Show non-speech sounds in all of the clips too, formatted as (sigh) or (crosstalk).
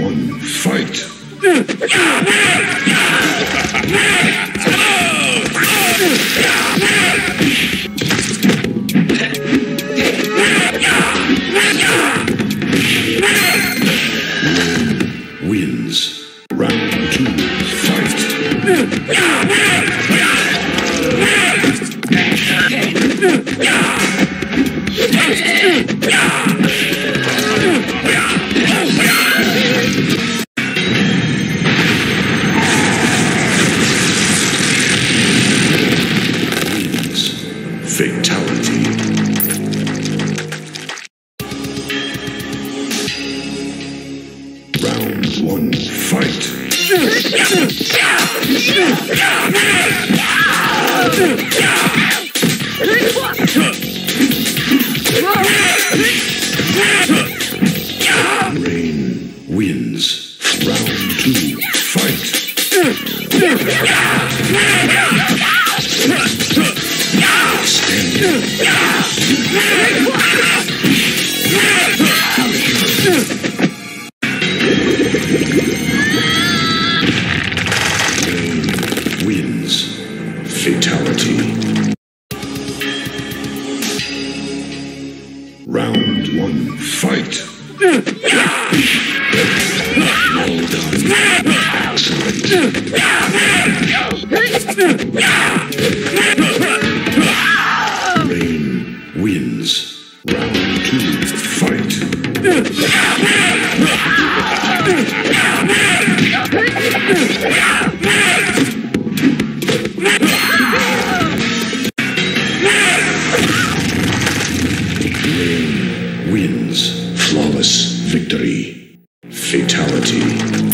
one, fight! (laughs) Excellent. Three Fatality.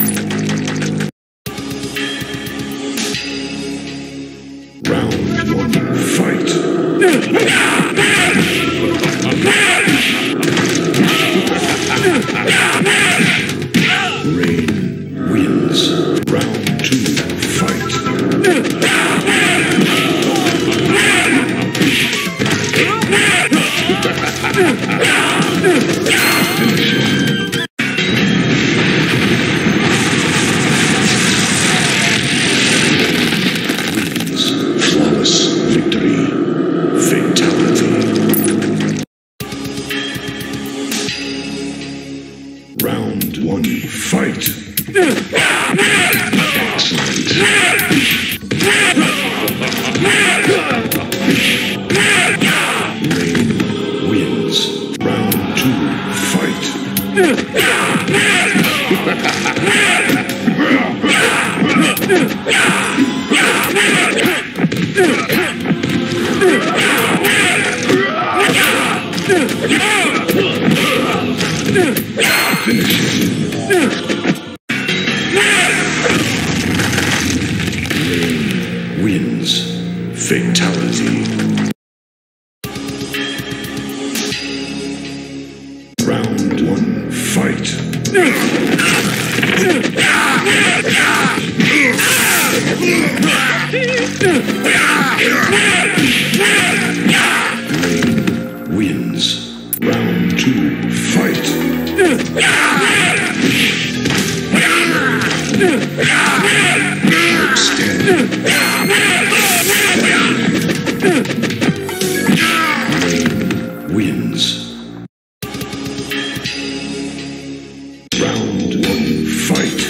Round two, Round one, fight.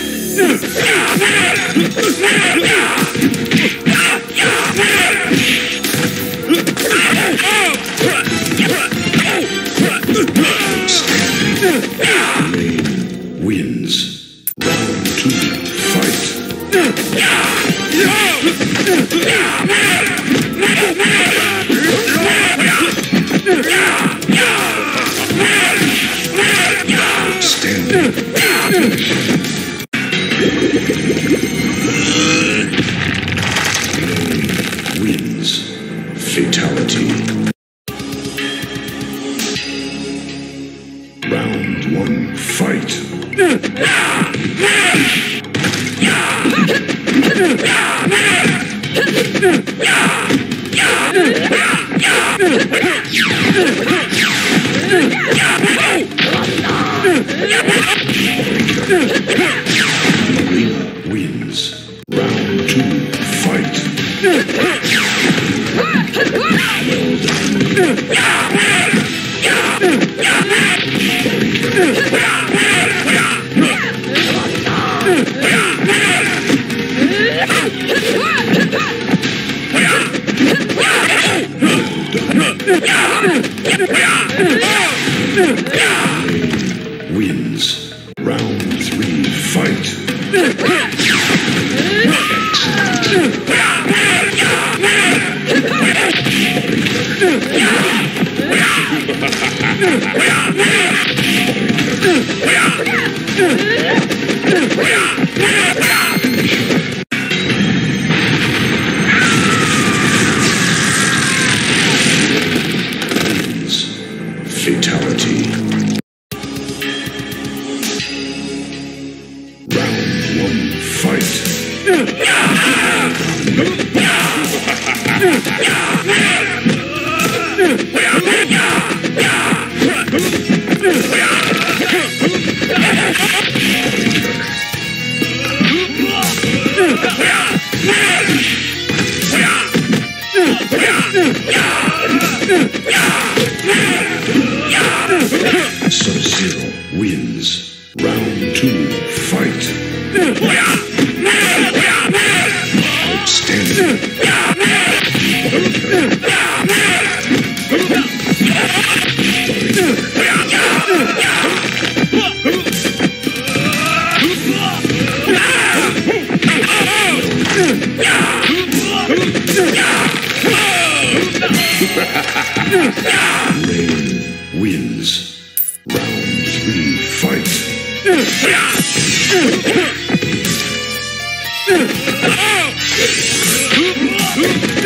Yeah.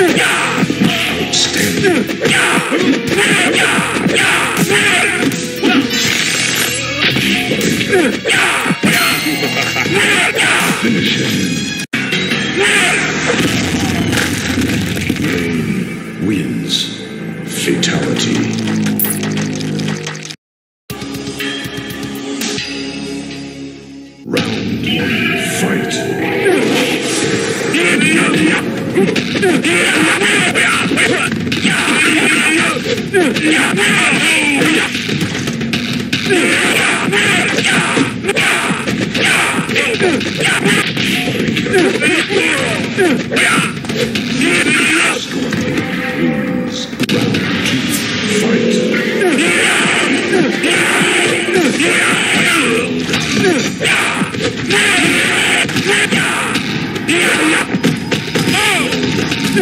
Outstanding. Wins.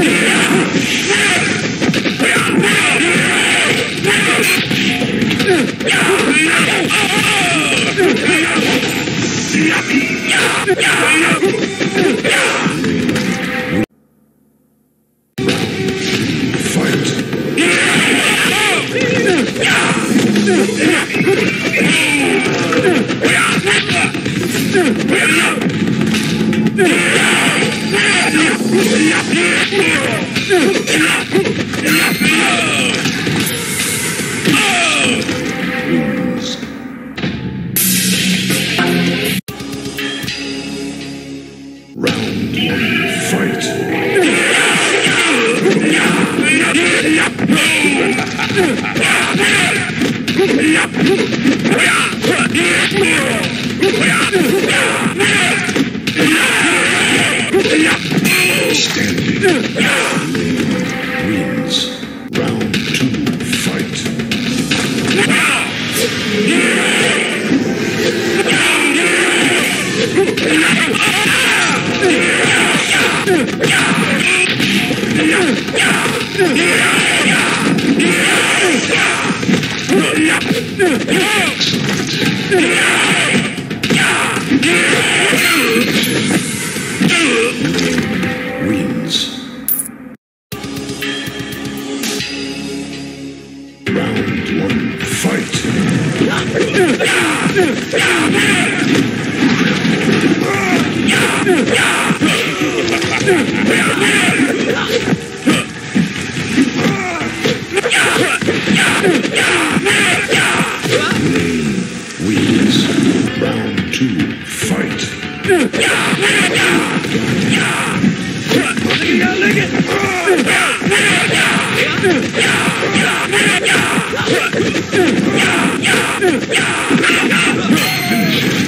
Round Yeah.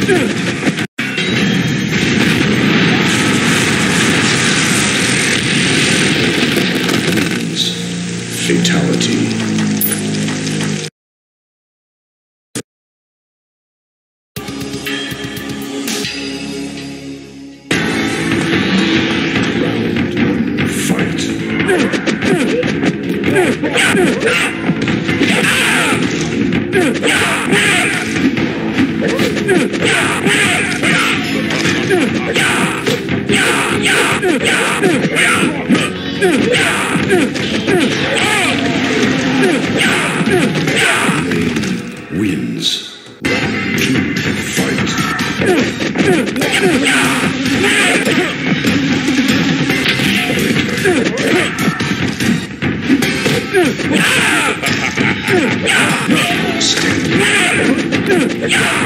Wins. Fatality. Round one, fight. Wins. Round two, fight. Stand.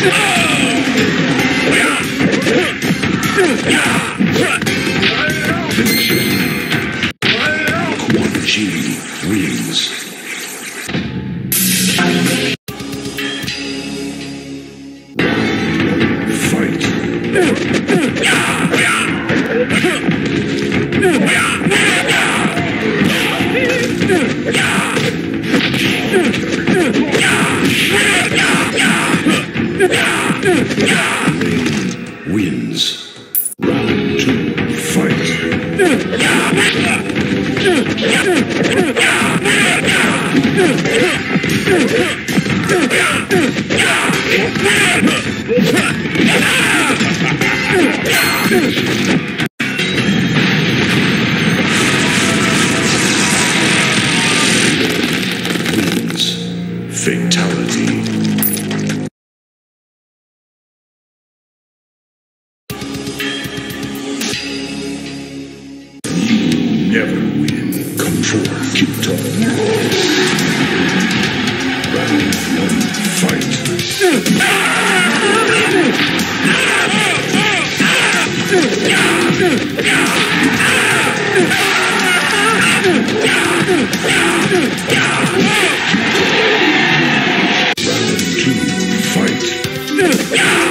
Genie fight.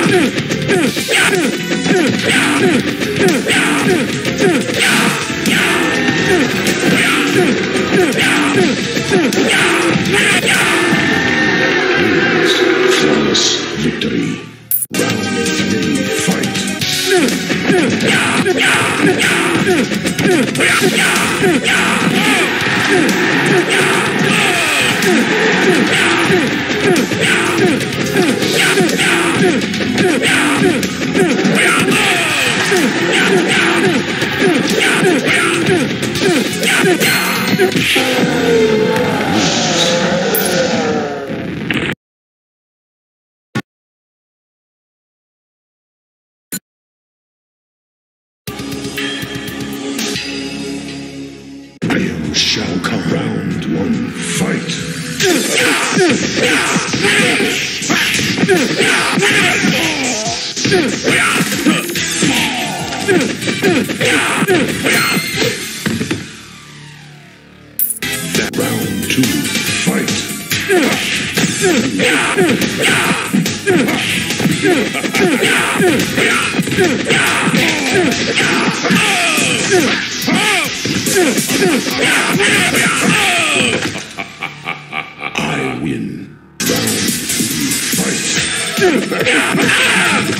Yeah!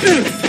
Yeah!